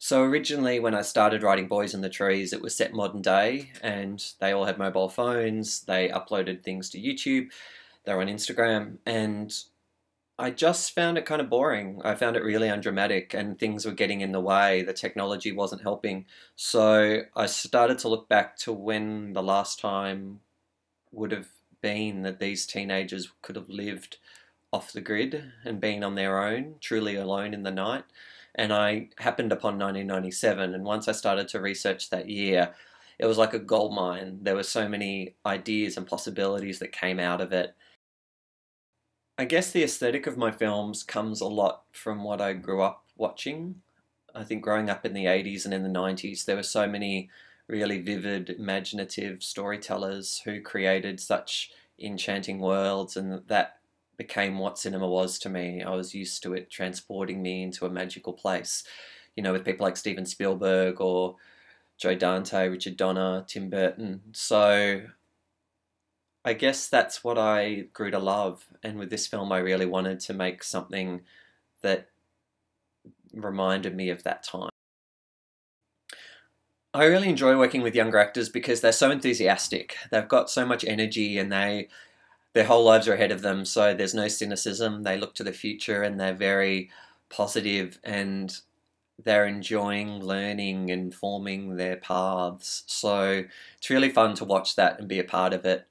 So originally, when I started writing Boys in the Trees, it was set modern day, and they all had mobile phones. They uploaded things to YouTube. They're on Instagram, and I just found it kind of boring. I found it really undramatic, and things were getting in the way. The technology wasn't helping. So I started to look back to when the last time would have been that these teenagers could have lived off the grid and been on their own, truly alone in the night and I happened upon 1997. And once I started to research that year, it was like a gold mine. There were so many ideas and possibilities that came out of it. I guess the aesthetic of my films comes a lot from what I grew up watching. I think growing up in the 80s and in the 90s, there were so many really vivid, imaginative storytellers who created such enchanting worlds, and that became what cinema was to me. I was used to it transporting me into a magical place, you know, with people like Steven Spielberg or Joe Dante, Richard Donner, Tim Burton. So I guess that's what I grew to love. And with this film, I really wanted to make something that reminded me of that time. I really enjoy working with younger actors because they're so enthusiastic. They've got so much energy and they their whole lives are ahead of them, so there's no cynicism. They look to the future and they're very positive and they're enjoying learning and forming their paths. So it's really fun to watch that and be a part of it.